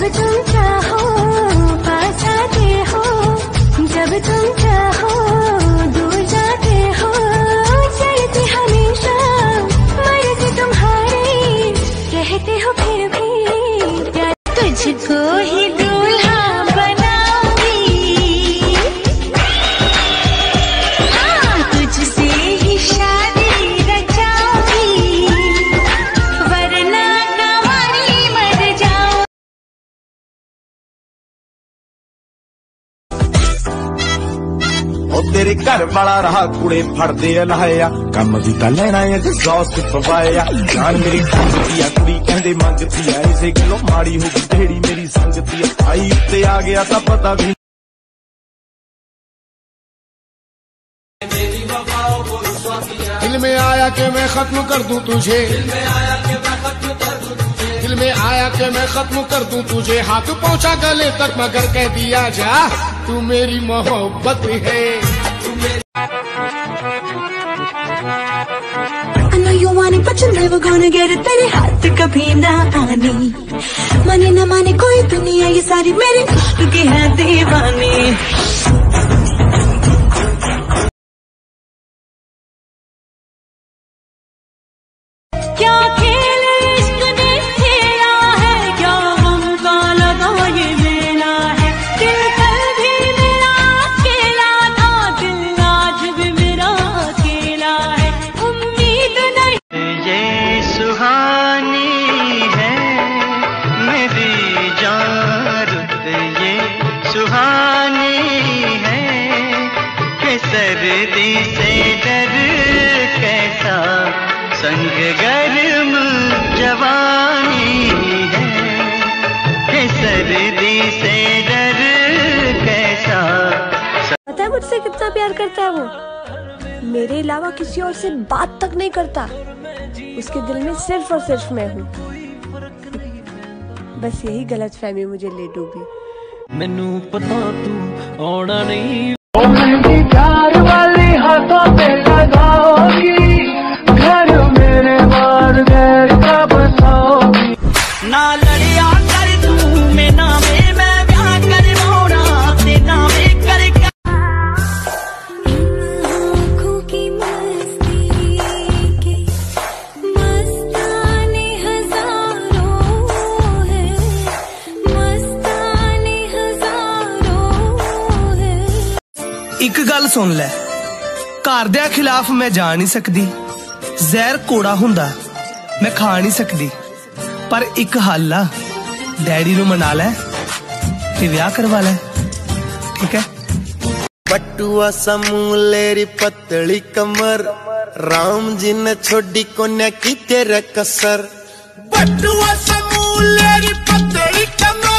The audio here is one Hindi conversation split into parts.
的挣扎。后。ਉਹ ਤੇਰੇ ਘਰ ਵਾਲਾ ਰਹਾ ਕੁੜੇ ਫੜਦੇ ਲਾਇਆ ਕੰਮ ਵੀ ਤਾਂ ਲੈਣਾ ਐ ਐਗਜ਼ੌਸਟ ਪਵਾਇਆ ਜਾਨ ਮੇਰੀ ਮੰਗਦੀ ਆ ਕੁੜੀ ਕਹਿੰਦੇ ਮੰਗਦੀ ਆ ਇਸੇ ਗੱਲੋਂ ਮਾੜੀ ਹੋ ਗਈ ਢੇੜੀ ਮੇਰੀ ਸੰਗਤੀ ਆ ਆਈ ਉੱਤੇ ਆ ਗਿਆ ਤਾਂ ਪਤਾ ਵੀ दिल में आया कि मैं खत्म कर दूं तुझे दिल में आया कि दिल में आया कि मैं खत्म कर दूँ तुझे हाथ पहुँचा गले तक, मगर कह दिया जा, तू मेरी मोहब्बत है। But you're never gonna get it. तेरे हाथ कभी ना आनी। माने माने कोई दुनिया ये सारी मेरी की सुहानी है से डर कैसा पता है मुझसे कितना प्यार करता है वो? मेरे अलावा किसी और से बात तक नहीं करता। उसके दिल में सिर्फ़ और सिर्फ़ मैं हूँ। बस यही गलत फहमी मुझे ले डूबी। मैनू पता तू आना नहीं। ਇੱਕ ਗੱਲ ਸੁਣ ਲੈ ਘਰਦਿਆਂ ਖਿਲਾਫ ਮੈਂ ਜਾ ਨਹੀਂ ਸਕਦੀ ਜ਼ਹਿਰ ਕੋੜਾ ਹੁੰਦਾ ਮੈਂ ਖਾ ਨਹੀਂ ਸਕਦੀ ਪਰ ਇੱਕ ਹੱਲ ਆ ਡੈਡੀ ਨੂੰ ਮਨਾ ਲੈ ਤੇ ਵਿਆਹ ਕਰਵਾ ਲੈ ਠੀਕ ਹੈ बटुआ समूलेरी पतली कमर राम जी ने छोड़ी कोन्या की तेरे कसर बटुआ समूलेरी पतली कमर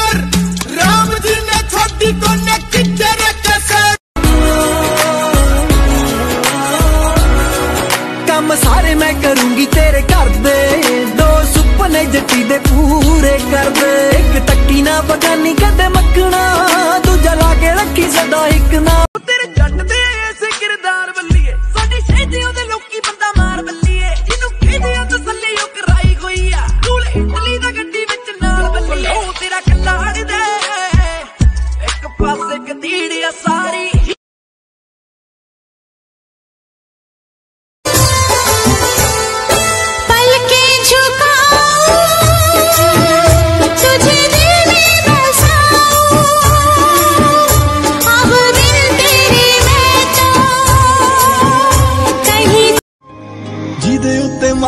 ਮੈਂ ਕਰੂੰਗੀ ਤੇਰੇ ਘਰ ਦੇ ਦੋ ਸੁਪਨੇ ਜੱਟੀ ਦੇ ਪੂਰੇ ਕਰ ਦੇ। ਇੱਕ ਟੱਕੀ ਨਾ ਬਗਾਨੀ, ਕਦੇ ਮੱਕਣਾ।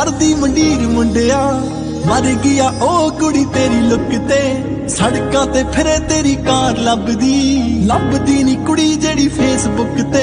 ਜਿਹਦੇ ਮੰਡੀਰ ਮੁੰਡਿਆ, ਮਰ ਗਿਆ ਉਹ ਕੁੜੀ ਤੇਰੀ ਲੁੱਕ ਤੇ, ਸੜਕਾਂ ਤੇ ਫਿਰੇ ਤੇਰੀ ਕਾਰ ਲੱਭਦੀ। ਲੱਭਦੀ ਨਹੀਂ ਕੁੜੀ ਜਿਹੜੀ ਫੇਸਬੁੱਕ ਤੇ